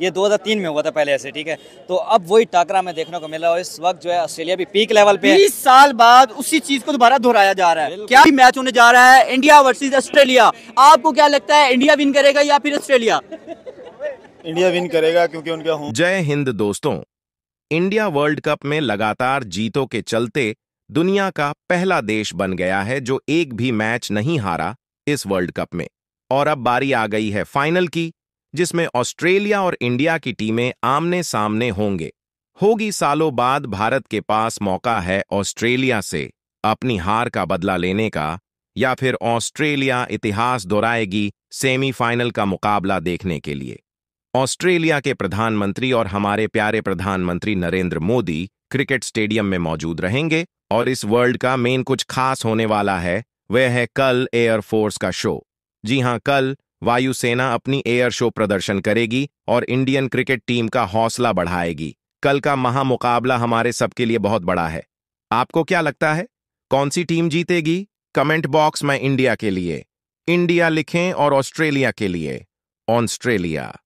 ये 2003 में हुआ था पहले ऐसे ठीक है? तो अब वही टाकरा में देखने को मिला और इस वक्त जो है ऑस्ट्रेलिया भी पीक लेवल पे है। बीस साल बाद उसी चीज़ को दोबारा दोहराया जा रहा है। क्या मैच होने जा रहा है इंडिया वर्सेस ऑस्ट्रेलिया आपको क्या लगता है इंडिया विन करेगा या फिर ऑस्ट्रेलिया इंडिया विन करेगा क्योंकि उनका जय हिंद दोस्तों। इंडिया वर्ल्ड कप में लगातार जीतों के चलते दुनिया का पहला देश बन गया है जो एक भी मैच नहीं हारा इस वर्ल्ड कप में। और अब बारी आ गई है फाइनल की। जिसमें ऑस्ट्रेलिया और इंडिया की टीमें आमने सामने होंगे। होगी सालों बाद भारत के पास मौका है ऑस्ट्रेलिया से अपनी हार का बदला लेने का, या फिर ऑस्ट्रेलिया इतिहास दोहराएगी सेमीफाइनल का मुकाबला देखने के लिए। ऑस्ट्रेलिया के प्रधानमंत्री और हमारे प्यारे प्रधानमंत्री नरेंद्र मोदी क्रिकेट स्टेडियम में मौजूद रहेंगे और इस वर्ल्ड का मेन कुछ खास होने वाला है, वह है कल एयरफोर्स का शो। जी हाँ, कल वायुसेना अपनी एयर शो प्रदर्शन करेगी और इंडियन क्रिकेट टीम का हौसला बढ़ाएगी। कल का महामुकाबला हमारे सबके लिए बहुत बड़ा है। आपको क्या लगता है? कौन सी टीम जीतेगी? कमेंट बॉक्स में इंडिया के लिए। इंडिया लिखें और ऑस्ट्रेलिया के लिए। ऑस्ट्रेलिया।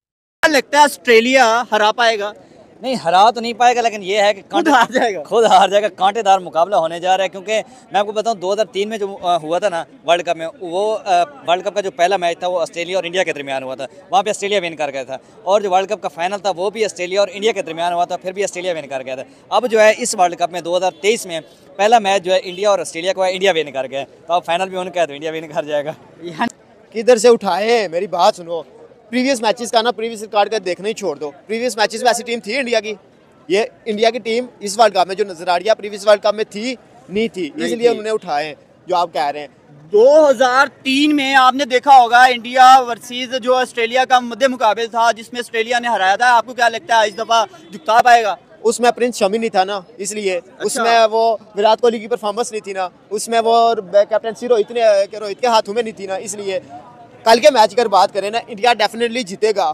लगता है ऑस्ट्रेलिया हरा पाएगा? नहीं हरा तो नहीं पाएगा लेकिन ये है कि खुद हार जाएगा। खुद हार जाएगा। कांटेदार मुकाबला होने जा रहा है क्योंकि मैं आपको बताऊँ 2003 में जो हुआ था ना वर्ल्ड कप में वो वर्ल्ड कप का जो पहला मैच था वो ऑस्ट्रेलिया और इंडिया के दरमियान हुआ था। वहाँ पे ऑस्ट्रेलिया विन कर गया था। और जो वर्ल्ड कप का फाइनल था वो भी ऑस्ट्रेलिया और इंडिया के दरमियान हुआ था फिर भी ऑस्ट्रेलिया विन कर गया था। अब जो है इस वर्ल्ड कप में 2023 में पहला मैच जो है इंडिया और ऑस्ट्रेलिया का इंडिया विन कर गया। तो अब फाइनल भी उनका है तो इंडिया विन कर जाएगा। किधर से उठाए मेरी बात सुनो। प्रीवियस मैचेस का ना प्रीवियस रिकॉर्ड का देखना ही छोड़ दो। प्रीवियस मैचेस में ऐसी टीम थी इंडिया की? ये इंडिया की टीम इस वर्ल्ड कप में जो नज़र आ रही है प्रीवियस वर्ल्ड कप में थी नहीं थी। इसलिए उन्होंने उठाए हैं, जो आप कह रहे हैं। 2003 में आपने देखा होगा इंडिया वर्सेस जो ऑस्ट्रेलिया का मध्य मुकाबले था जिसमें ऑस्ट्रेलिया ने हराया था। आपको क्या लगता है इस दफ़ा झुका पाएगा? उसमें प्रिंस शमी नहीं था ना इसलिए। अच्छा। उसमें वो विराट कोहली की परफॉर्मेंस नहीं थी ना। उसमें वो कैप्टनसी रोहित ने रोहित के हाथों में नहीं थी ना इसलिए। कल के मैच अगर बात करें ना इंडिया डेफिनेटली जीतेगा।